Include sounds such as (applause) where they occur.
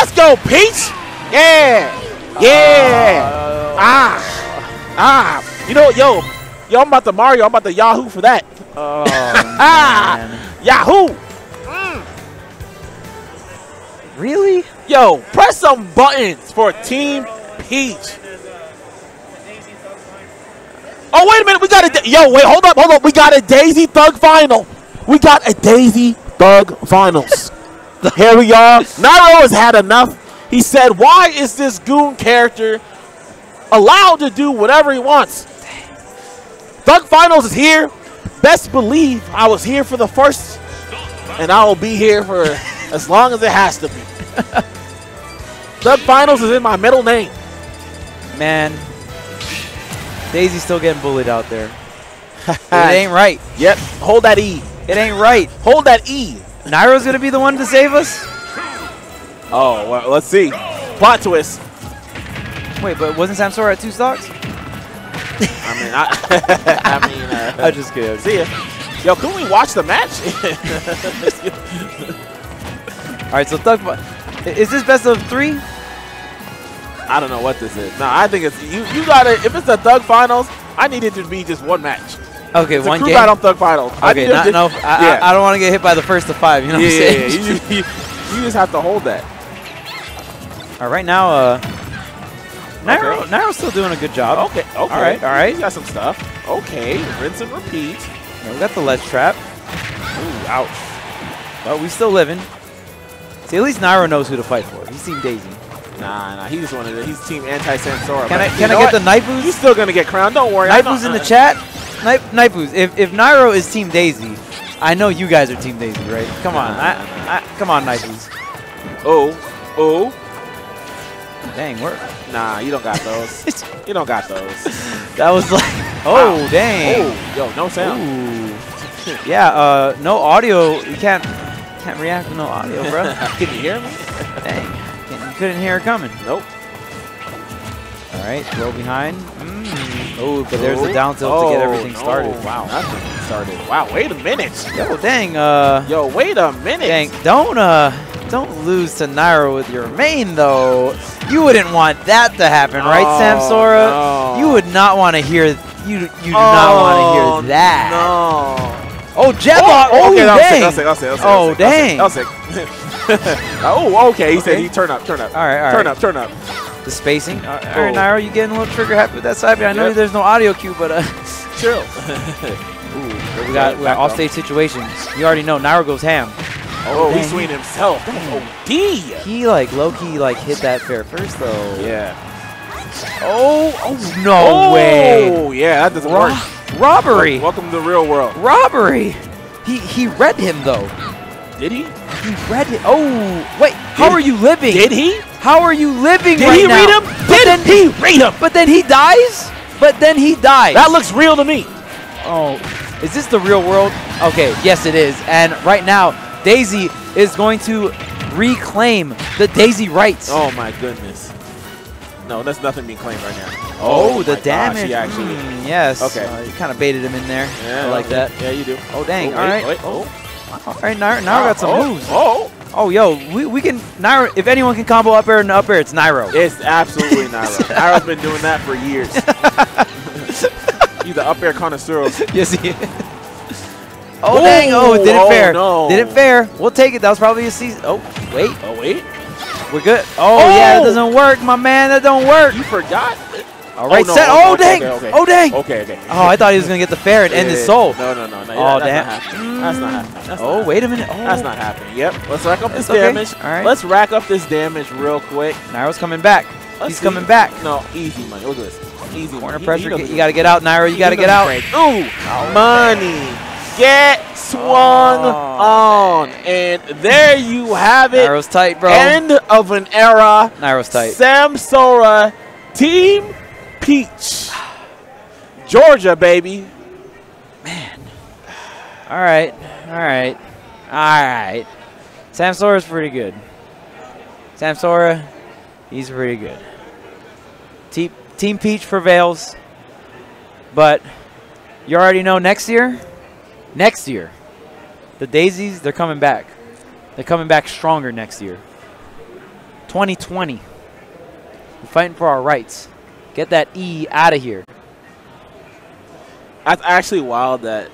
Let's go, Peach. Yeah. Yeah. ah. Ah. You know, yo, yo, I'm about to Mario. I'm about to Yahoo for that. Oh, (laughs) Ah. man. Yahoo. Really? Yo, press some buttons for Team Peach. Oh, wait a minute. We got a. Yo, wait, hold up, hold up. We got a Daisy Thug final. We got a Daisy Thug finals. (laughs) Here we are. Nairo has had enough. He said, Why is this goon character allowed to do whatever he wants? Thug finals is here. Best believe I was here for the first, and I will be here for (laughs) as long as it has to be. (laughs) Thug finals is in my middle name. Man. Daisy's still getting bullied out there. It ain't right. Yep. Hold that E. It ain't right. Hold that E. Nairo's gonna be the one to save us? Oh, well, let's see. Plot twist. Wait, but wasn't Samsora at two stocks? I mean, I, (laughs) I mean, uh, I'm just kidding. see ya. Yo, can we watch the match? (laughs) All right, so Thug, is this best of three? I don't know what this is. No, I think it's you. You gotta. If it's the Thug finals, I need it to be just one match. Okay, It's a one crew game. battle Thug finals. I Okay, it not, to- no, I, yeah. I, I don't want to get hit by the first to five. You know yeah, what I'm saying? yeah. You, you, you just have to hold that. All right, now, uh, Nairo, Okay. Nairo's still doing a good job. Okay, okay. All right, all right. He's got some stuff. Okay, rinse and repeat. Yeah, we got the ledge trap, Ooh, ouch. but we still living. See, at least Nairo knows who to fight for. He's Team Daisy. Nah, nah. He's one of the. He's team anti Samsora. Can I can I get what? the knife boost? He's still gonna get crowned. Don't worry. I Naifu's in the uh, Naifu's. If if Nairo is Team Daisy, I know you guys are Team Daisy, right? Come on, I, I, come on, Naifu's. Oh, oh. Dang, we're Nah, you don't got those. (laughs) you don't got those. that was like, oh Wow. dang. Oh, yo, no sound. Ooh. Yeah, uh, no audio. You can't can't react with no audio, bro. (laughs) Can you hear me? dang, you couldn't hear it coming. Nope. All right, throw behind. Oh, but there's the Oh, down tilt to get everything no, started. Wow. Nothing started. Wow, wait a minute. Yo, dang. Uh, Yo, wait a minute. Dang, don't uh don't lose to Nairo with your main though. You wouldn't want that to happen, right, Oh, Samsora? no. You would not want to hear you you do not want to Oh, hear that. No. Oh, jet lock. Oh, okay, dang. that sick. Sick. Sick. Oh, that was sick. That was sick. oh, okay. He said he turn up, turn up. All right, all turn up, turn up. The spacing. All right, all right, Oh. Nairo, you getting a little trigger happy with that side B? I know Yep. there's no audio cue, but uh, (laughs) Chill. (laughs) Ooh, we got we got offstage situations. You already know Nairo goes ham. Oh, dang. he's swinging himself. Dang. Oh, D. He like low key like hit that fair first though. Yeah. Oh, oh no way. Oh, yeah, that doesn't Ro- work. robbery. Welcome to the real world. Robbery. He he read him though. Did he? He read it. Oh wait, how are you living? Did he? How are you living Did right he now? read him? But Did then he read him? But then he dies. But then he dies. That looks real to me. oh, is this the real world? Okay, yes it is. And right now, Daisy is going to reclaim the Daisy rights. Oh my goodness. No, that's nothing being claimed right now. Oh, the my gosh, damage. actually. Mm, yes. Okay. Uh, you kind of baited him in there. Yeah, I like okay. that. Yeah, you do. Oh dang! Oh, wait, right. wait, Oh. oh. All right. Now, now I got some oh, moves. Oh, Oh, yo, we, we can Nairo. If anyone can combo up air and up air, it's Nairo. it's absolutely (laughs) Nairo. Nairo's been doing that for years. (laughs) He's the up air connoisseur. yes, he is. Oh, oh dang! Oh, it didn't Oh, fair. no. Didn't fair. We'll take it. That was probably a season. Oh, wait, Oh wait, we're good. Oh, yeah, that Oh! doesn't work, my man. That don't work. you forgot? All oh, right, no, set. Oh, oh, okay, Oh, dang! okay, okay. Oh, dang! Okay, okay. Oh, I thought he was gonna get the fair and end his soul. No, no, no, no. Oh, that's damn. Not happening. That's not happening. That's not Oh, wait a minute. Oh, That's not happening. Yep. Let's rack up this okay. damage. All right. Let's rack up this damage real quick. Nairo's coming back. Let's He's see. coming back. No, easy money. Look at this. Easy Corner money. Pressure. he doesn't- you got to get out, Nairo. You got to get out. break. Ooh, money. Get swung Oh, on. And there you have it. Nairo's tight, bro. End of an era. Nairo's tight. Samsora, Team Peach. Georgia, baby. Man. All right, all right, all right. Samsora's pretty good. Samsora, he's pretty good. Team, Team Peach prevails, but you already know next year, next year, the Daisies, they're coming back. They're coming back stronger next year. 2020. We're fighting for our rights. Get that E out of here. That's actually wild that